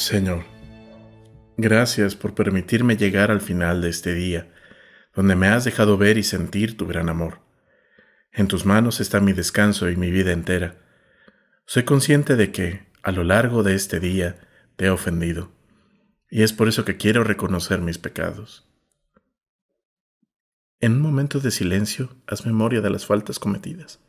Señor, gracias por permitirme llegar al final de este día, donde me has dejado ver y sentir tu gran amor. En tus manos está mi descanso y mi vida entera. Soy consciente de que, a lo largo de este día, te he ofendido, y es por eso que quiero reconocer mis pecados. En un momento de silencio, haz memoria de las faltas cometidas.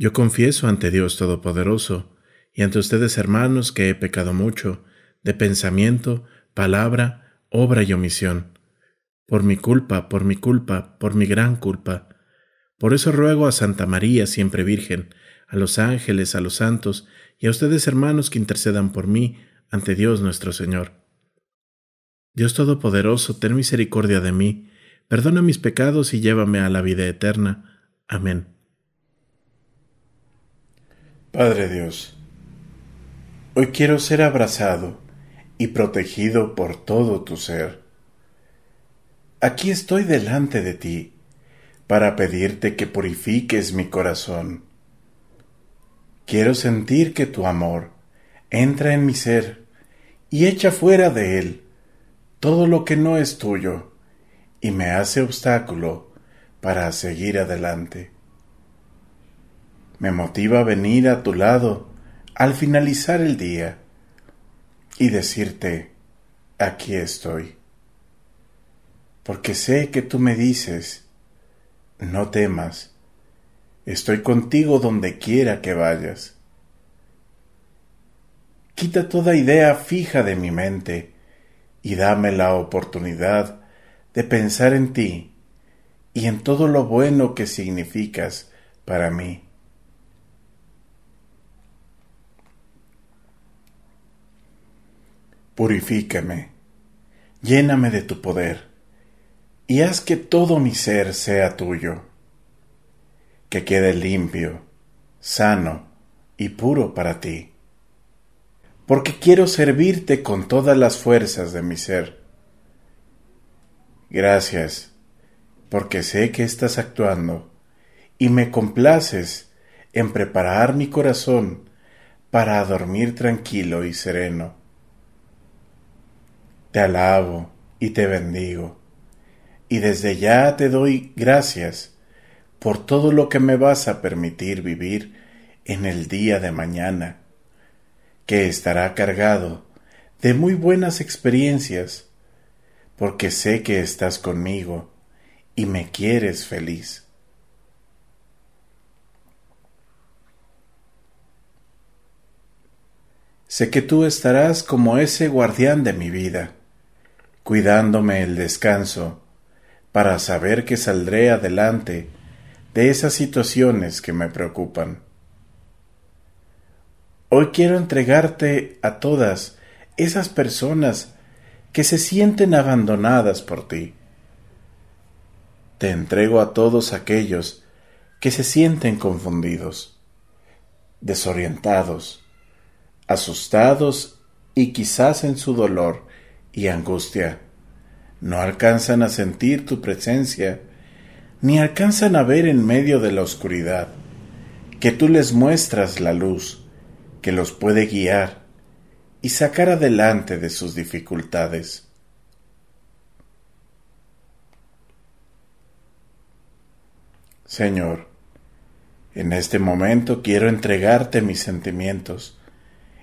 Yo confieso ante Dios Todopoderoso y ante ustedes hermanos que he pecado mucho, de pensamiento, palabra, obra y omisión, por mi culpa, por mi culpa, por mi gran culpa. Por eso ruego a Santa María, siempre Virgen, a los ángeles, a los santos y a ustedes hermanos que intercedan por mí ante Dios nuestro Señor. Dios Todopoderoso, ten misericordia de mí, perdona mis pecados y llévame a la vida eterna. Amén. Padre Dios, hoy quiero ser abrazado y protegido por todo tu ser. Aquí estoy delante de ti para pedirte que purifiques mi corazón. Quiero sentir que tu amor entra en mi ser y echa fuera de él todo lo que no es tuyo y me hace obstáculo para seguir adelante me motiva a venir a tu lado al finalizar el día y decirte, aquí estoy. Porque sé que tú me dices, no temas, estoy contigo donde quiera que vayas. Quita toda idea fija de mi mente y dame la oportunidad de pensar en ti y en todo lo bueno que significas para mí. Purifícame, lléname de tu poder, y haz que todo mi ser sea tuyo, que quede limpio, sano y puro para ti, porque quiero servirte con todas las fuerzas de mi ser. Gracias, porque sé que estás actuando y me complaces en preparar mi corazón para dormir tranquilo y sereno te alabo y te bendigo, y desde ya te doy gracias por todo lo que me vas a permitir vivir en el día de mañana, que estará cargado de muy buenas experiencias, porque sé que estás conmigo y me quieres feliz. Sé que tú estarás como ese guardián de mi vida, cuidándome el descanso, para saber que saldré adelante de esas situaciones que me preocupan. Hoy quiero entregarte a todas esas personas que se sienten abandonadas por ti. Te entrego a todos aquellos que se sienten confundidos, desorientados, asustados y quizás en su dolor y angustia. No alcanzan a sentir tu presencia, ni alcanzan a ver en medio de la oscuridad, que tú les muestras la luz que los puede guiar y sacar adelante de sus dificultades. Señor, en este momento quiero entregarte mis sentimientos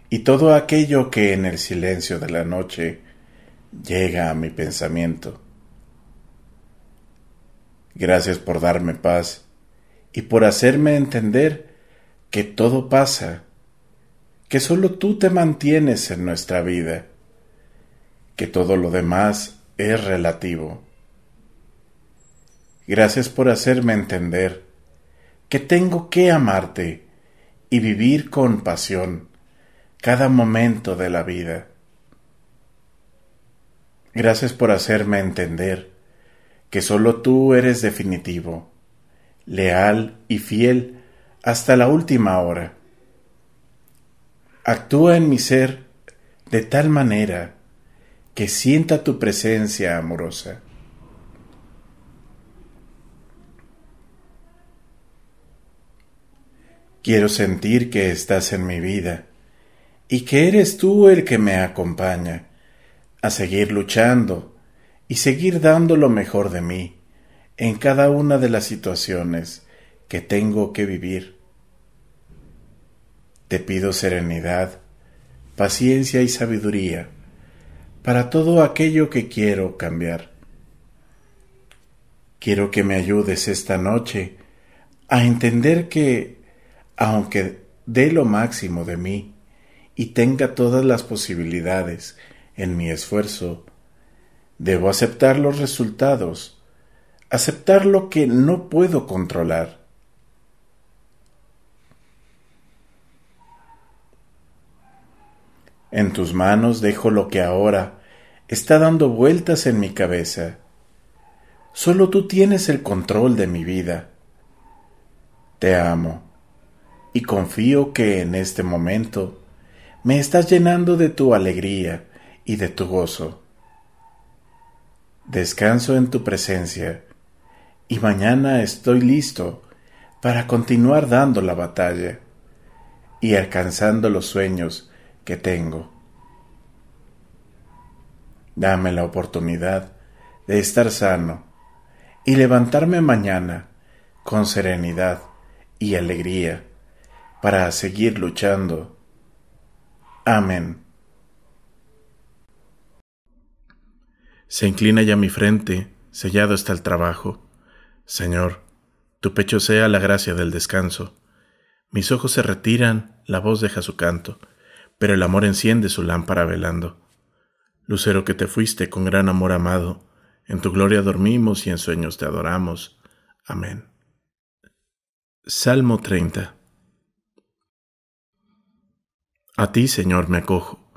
y todo aquello que en el silencio de la noche llega a mi pensamiento. Gracias por darme paz y por hacerme entender que todo pasa, que solo tú te mantienes en nuestra vida, que todo lo demás es relativo. Gracias por hacerme entender que tengo que amarte y vivir con pasión cada momento de la vida Gracias por hacerme entender que solo tú eres definitivo, leal y fiel hasta la última hora. Actúa en mi ser de tal manera que sienta tu presencia amorosa. Quiero sentir que estás en mi vida y que eres tú el que me acompaña a seguir luchando y seguir dando lo mejor de mí en cada una de las situaciones que tengo que vivir. Te pido serenidad, paciencia y sabiduría para todo aquello que quiero cambiar. Quiero que me ayudes esta noche a entender que, aunque dé lo máximo de mí y tenga todas las posibilidades en mi esfuerzo, debo aceptar los resultados, aceptar lo que no puedo controlar. En tus manos dejo lo que ahora está dando vueltas en mi cabeza. Solo tú tienes el control de mi vida. Te amo y confío que en este momento me estás llenando de tu alegría y de tu gozo. Descanso en tu presencia y mañana estoy listo para continuar dando la batalla y alcanzando los sueños que tengo. Dame la oportunidad de estar sano y levantarme mañana con serenidad y alegría para seguir luchando. Amén. Se inclina ya mi frente, sellado está el trabajo. Señor, tu pecho sea la gracia del descanso. Mis ojos se retiran, la voz deja su canto pero el amor enciende su lámpara velando. Lucero que te fuiste con gran amor amado, en tu gloria dormimos y en sueños te adoramos. Amén. Salmo 30 A ti, Señor, me acojo,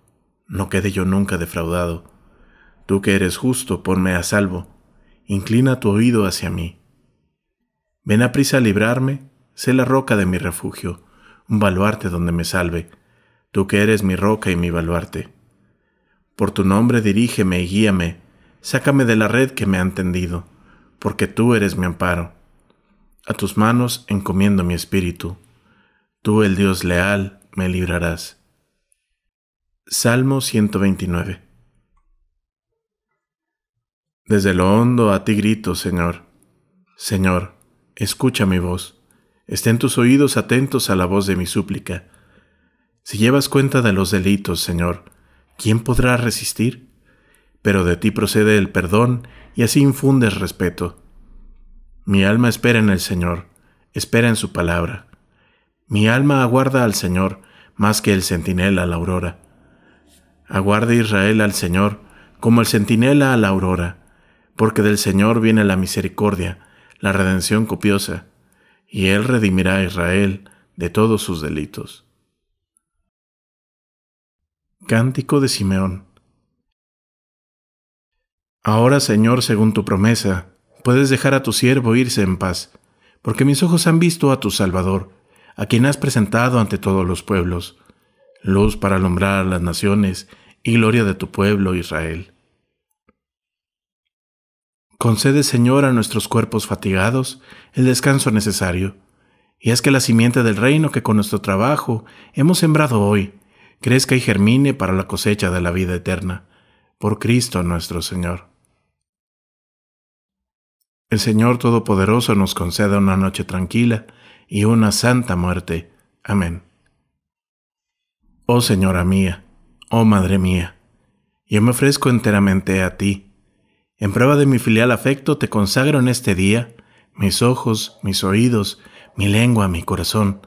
no quede yo nunca defraudado. Tú que eres justo, ponme a salvo, inclina tu oído hacia mí. Ven a prisa a librarme, sé la roca de mi refugio, un baluarte donde me salve tú que eres mi roca y mi baluarte. Por tu nombre dirígeme y guíame, sácame de la red que me han tendido, porque tú eres mi amparo. A tus manos encomiendo mi espíritu. Tú, el Dios leal, me librarás. Salmo 129 Desde lo hondo a ti grito, Señor. Señor, escucha mi voz. Estén tus oídos atentos a la voz de mi súplica si llevas cuenta de los delitos, Señor, ¿quién podrá resistir? Pero de ti procede el perdón y así infundes respeto. Mi alma espera en el Señor, espera en su palabra. Mi alma aguarda al Señor más que el centinela a la aurora. Aguarda Israel al Señor como el centinela a la aurora, porque del Señor viene la misericordia, la redención copiosa, y Él redimirá a Israel de todos sus delitos. Cántico de Simeón. Ahora, Señor, según tu promesa, puedes dejar a tu siervo irse en paz, porque mis ojos han visto a tu Salvador, a quien has presentado ante todos los pueblos, luz para alumbrar las naciones y gloria de tu pueblo Israel. Concede, Señor, a nuestros cuerpos fatigados el descanso necesario, y haz que la simiente del reino que con nuestro trabajo hemos sembrado hoy, crezca y germine para la cosecha de la vida eterna, por Cristo nuestro Señor. El Señor Todopoderoso nos conceda una noche tranquila y una santa muerte. Amén. Oh Señora mía, oh Madre mía, yo me ofrezco enteramente a ti. En prueba de mi filial afecto te consagro en este día mis ojos, mis oídos, mi lengua, mi corazón,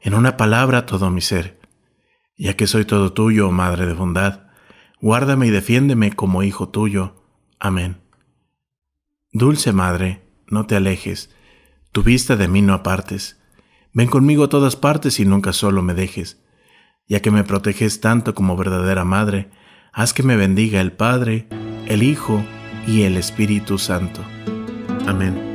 en una palabra todo mi ser ya que soy todo tuyo, oh Madre de bondad, guárdame y defiéndeme como hijo tuyo. Amén. Dulce Madre, no te alejes, tu vista de mí no apartes. Ven conmigo a todas partes y nunca solo me dejes. Ya que me proteges tanto como verdadera Madre, haz que me bendiga el Padre, el Hijo y el Espíritu Santo. Amén.